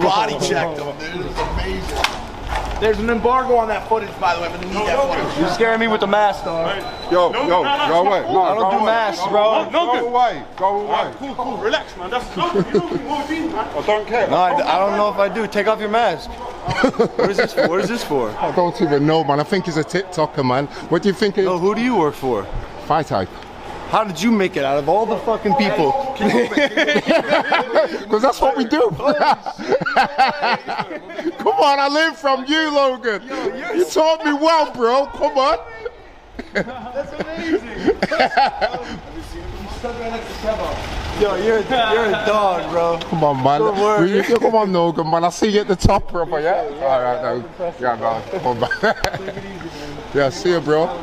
body checked him, dude. It's amazing. There's an embargo on that footage, by the way, but they need that footage. You're scaring me with the mask, dog. Yo, yo, go away. No, I don't do away. masks, Go bro. away. Go away. Go away. Cool, cool, relax, man. That's no, you know what we man. I don't care. No, I, I don't know if I do. Take off your mask. What is this for? What is this for? I don't even know, man. I think he's a TikToker, man. What do you think? Oh, who do you work for? Fighting Pride. How did you make it out of all the fucking people? Because that's what we do. Come on, I learned from you, Logan. you taught me well, bro. Come on. That's amazing. Yo, you're a, you're a dog, bro. Come on, man. Good work. Will you- come on, Logan, man. I see you at the top, brother. Yeah. All right, no. Yeah, man. Come on, man. yeah, see you, bro.